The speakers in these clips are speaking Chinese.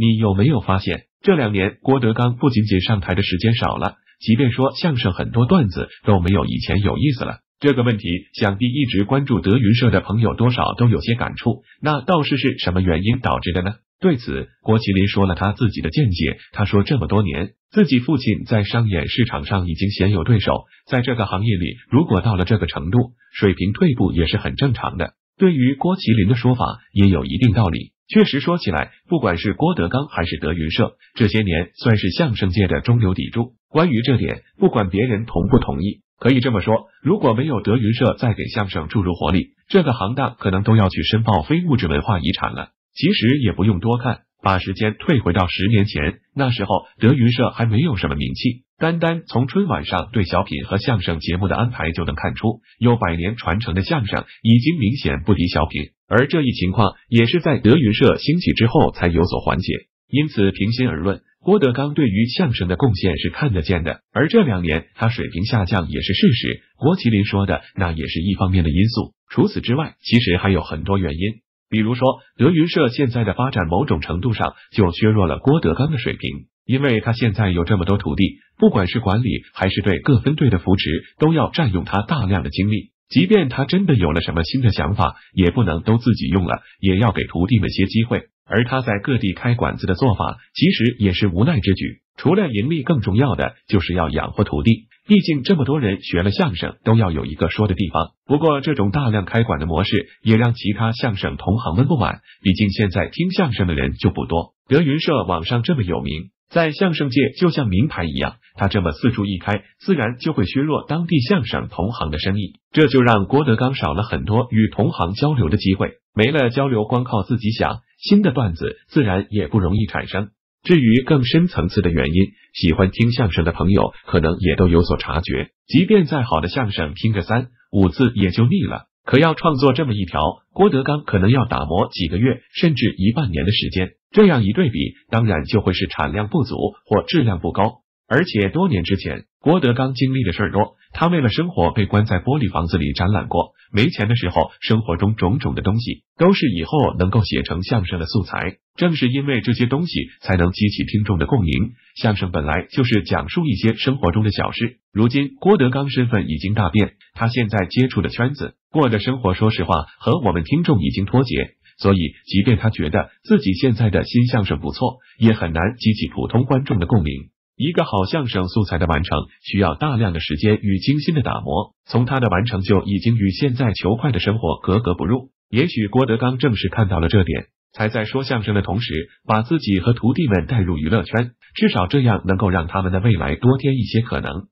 你有没有发现，这两年郭德纲不仅仅上台的时间少了，即便说相声，很多段子都没有以前有意思了。这个问题，想必一直关注德云社的朋友多少都有些感触。那倒是是什么原因导致的呢？对此，郭麒麟说了他自己的见解。他说，这么多年，自己父亲在商演市场上已经鲜有对手，在这个行业里，如果到了这个程度，水平退步也是很正常的。对于郭麒麟的说法，也有一定道理。确实说起来，不管是郭德纲还是德云社，这些年算是相声界的中流砥柱。关于这点，不管别人同不同意，可以这么说：如果没有德云社再给相声注入活力，这个行当可能都要去申报非物质文化遗产了。其实也不用多看，把时间退回到十年前，那时候德云社还没有什么名气。单单从春晚上对小品和相声节目的安排就能看出，有百年传承的相声已经明显不敌小品，而这一情况也是在德云社兴起之后才有所缓解。因此，平心而论，郭德纲对于相声的贡献是看得见的，而这两年他水平下降也是事实。郭麒麟说的那也是一方面的因素，除此之外，其实还有很多原因。比如说，德云社现在的发展，某种程度上就削弱了郭德纲的水平。因为他现在有这么多徒弟，不管是管理还是对各分队的扶持，都要占用他大量的精力。即便他真的有了什么新的想法，也不能都自己用了，也要给徒弟们些机会。而他在各地开馆子的做法，其实也是无奈之举。除了盈利，更重要的就是要养活徒弟。毕竟这么多人学了相声，都要有一个说的地方。不过，这种大量开馆的模式，也让其他相声同行们不满。毕竟现在听相声的人就不多。德云社网上这么有名。在相声界就像名牌一样，他这么四处一开，自然就会削弱当地相声同行的生意，这就让郭德纲少了很多与同行交流的机会，没了交流，光靠自己想新的段子，自然也不容易产生。至于更深层次的原因，喜欢听相声的朋友可能也都有所察觉，即便再好的相声，听个三五次也就腻了。可要创作这么一条，郭德纲可能要打磨几个月，甚至一半年的时间。这样一对比，当然就会是产量不足或质量不高。而且多年之前，郭德纲经历的事儿多，他为了生活被关在玻璃房子里展览过。没钱的时候，生活中种种的东西都是以后能够写成相声的素材。正是因为这些东西，才能激起听众的共鸣。相声本来就是讲述一些生活中的小事。如今郭德纲身份已经大变，他现在接触的圈子、过的生活，说实话和我们听众已经脱节。所以，即便他觉得自己现在的新相声不错，也很难激起普通观众的共鸣。一个好相声素材的完成，需要大量的时间与精心的打磨。从他的完成就已经与现在求快的生活格格不入。也许郭德纲正是看到了这点，才在说相声的同时，把自己和徒弟们带入娱乐圈，至少这样能够让他们的未来多添一些可能。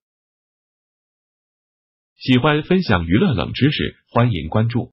喜欢分享娱乐冷知识，欢迎关注。